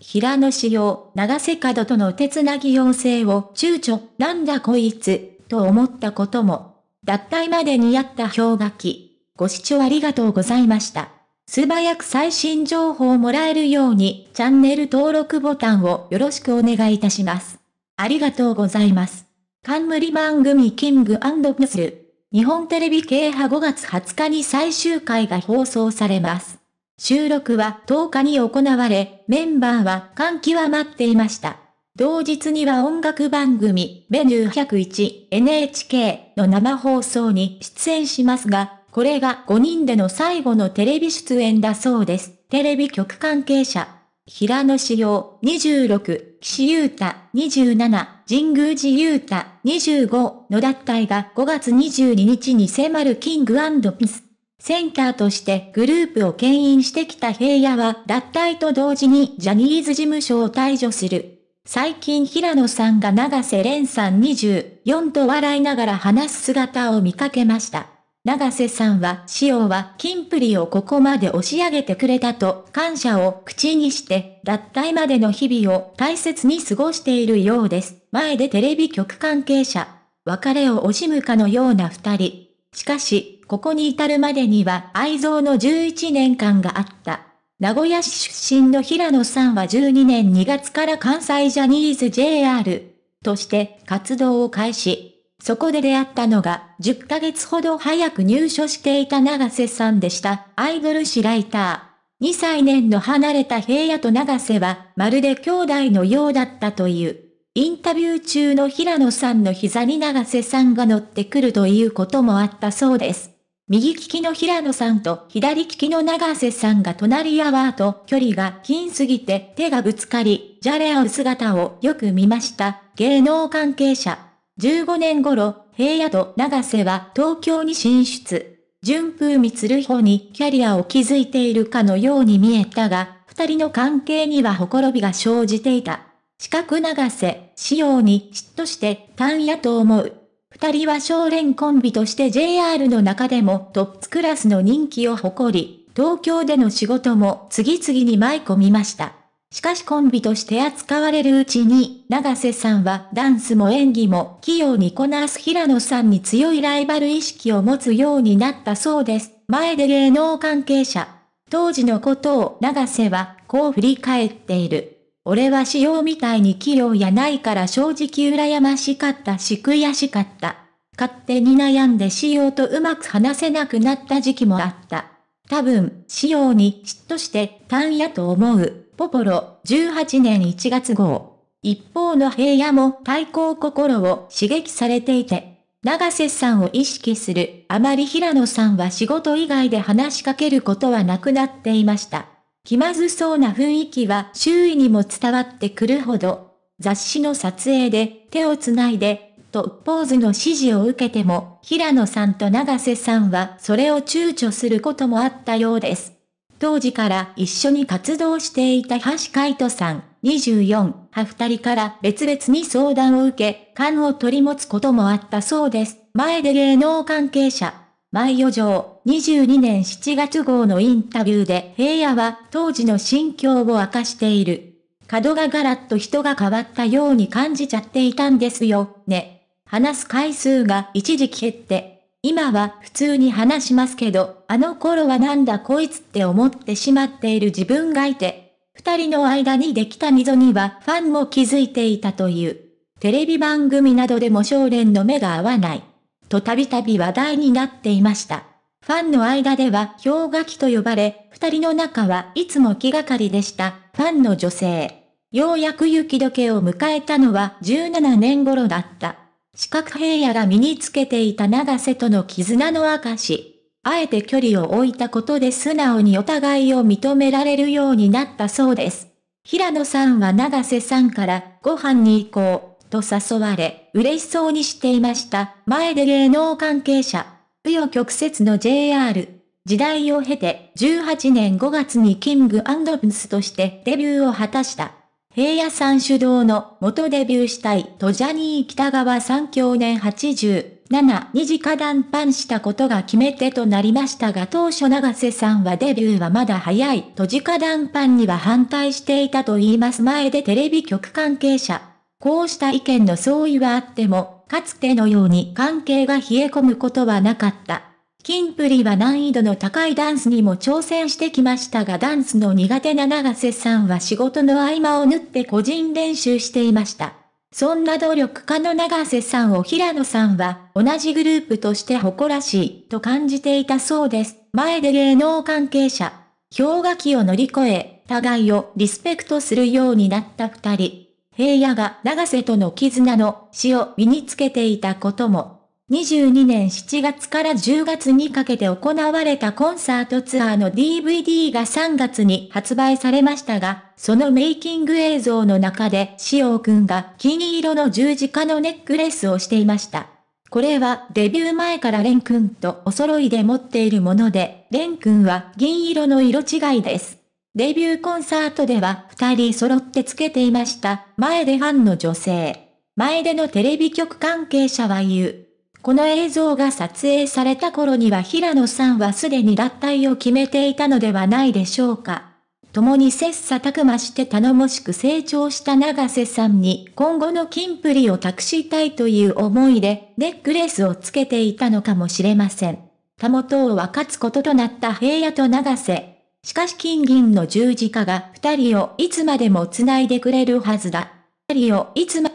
平野志陽、長瀬角との手つなぎ要請を躊躇、なんだこいつ、と思ったことも。脱退までにやった氷河期。ご視聴ありがとうございました。素早く最新情報をもらえるように、チャンネル登録ボタンをよろしくお願いいたします。ありがとうございます。冠番組キングプス。日本テレビ系派5月20日に最終回が放送されます。収録は10日に行われ、メンバーは感極まっていました。同日には音楽番組、メニュー101 NHK の生放送に出演しますが、これが5人での最後のテレビ出演だそうです。テレビ局関係者。平野志陽26、岸優太27、神宮寺優太25の脱退が5月22日に迫るキングピス。センターとしてグループを牽引してきた平野は脱退と同時にジャニーズ事務所を退場する。最近平野さんが長瀬廉さん24と笑いながら話す姿を見かけました。長瀬さんは、塩は、キンプリをここまで押し上げてくれたと、感謝を口にして、脱退までの日々を大切に過ごしているようです。前でテレビ局関係者、別れを惜しむかのような二人。しかし、ここに至るまでには愛憎の11年間があった。名古屋市出身の平野さんは12年2月から関西ジャニーズ JR として活動を開始。そこで出会ったのが、10ヶ月ほど早く入所していた長瀬さんでした。アイドル誌ライター。2歳年の離れた平野と長瀬は、まるで兄弟のようだったという。インタビュー中の平野さんの膝に長瀬さんが乗ってくるということもあったそうです。右利きの平野さんと左利きの長瀬さんが隣り合わと距離が近すぎて手がぶつかり、じゃれ合う姿をよく見ました。芸能関係者。15年頃、平野と長瀬は東京に進出。順風満る方にキャリアを築いているかのように見えたが、二人の関係にはほころびが生じていた。四角長瀬、仕様に嫉妬して単やと思う。二人は少年コンビとして JR の中でもトップクラスの人気を誇り、東京での仕事も次々に舞い込みました。しかしコンビとして扱われるうちに、長瀬さんはダンスも演技も器用にこなす平野さんに強いライバル意識を持つようになったそうです。前で芸能関係者。当時のことを長瀬はこう振り返っている。俺は仕様みたいに器用やないから正直羨ましかったし悔しかった。勝手に悩んで仕様とうまく話せなくなった時期もあった。多分、仕様に嫉妬して単やと思う。ポポロ、18年1月号。一方の平野も対抗心を刺激されていて、長瀬さんを意識する、あまり平野さんは仕事以外で話しかけることはなくなっていました。気まずそうな雰囲気は周囲にも伝わってくるほど、雑誌の撮影で手をつないで、とポーズの指示を受けても、平野さんと長瀬さんはそれを躊躇することもあったようです。当時から一緒に活動していた橋海人さん、24、は二人から別々に相談を受け、勘を取り持つこともあったそうです。前で芸能関係者。前余剰、22年7月号のインタビューで平野は当時の心境を明かしている。角がガラッと人が変わったように感じちゃっていたんですよ、ね。話す回数が一時期減って、今は普通に話しますけど、あの頃はなんだこいつって思ってしまっている自分がいて、二人の間にできた溝にはファンも気づいていたという。テレビ番組などでも少年の目が合わない。とたびたび話題になっていました。ファンの間では氷河期と呼ばれ、二人の仲はいつも気がかりでした。ファンの女性。ようやく雪解けを迎えたのは17年頃だった。四角平野が身につけていた長瀬との絆の証。あえて距離を置いたことで素直にお互いを認められるようになったそうです。平野さんは長瀬さんからご飯に行こうと誘われ、嬉しそうにしていました。前で芸能関係者。紆余曲折の JR。時代を経て18年5月にキングプンスとしてデビューを果たした。平野さん主導の元デビューしたいとジャニー北川さん去年80、7、2次化談判したことが決め手となりましたが当初長瀬さんはデビューはまだ早いと直談判には反対していたと言います前でテレビ局関係者。こうした意見の相違はあっても、かつてのように関係が冷え込むことはなかった。キンプリは難易度の高いダンスにも挑戦してきましたがダンスの苦手な長瀬さんは仕事の合間を縫って個人練習していました。そんな努力家の長瀬さんを平野さんは同じグループとして誇らしいと感じていたそうです。前で芸能関係者、氷河期を乗り越え、互いをリスペクトするようになった二人。平野が長瀬との絆の死を身につけていたことも22年7月から10月にかけて行われたコンサートツアーの DVD が3月に発売されましたが、そのメイキング映像の中で、しおくんが金色の十字架のネックレスをしていました。これはデビュー前からレン君とお揃いで持っているもので、レン君は銀色の色違いです。デビューコンサートでは二人揃ってつけていました。前でファンの女性。前でのテレビ局関係者は言う。この映像が撮影された頃には平野さんはすでに脱退を決めていたのではないでしょうか。共に切磋琢磨して頼もしく成長した長瀬さんに今後の金プリを託したいという思いでネックレスをつけていたのかもしれません。たもとを分かつこととなった平野と長瀬。しかし金銀の十字架が二人をいつまでも繋いでくれるはずだ。二人をいつま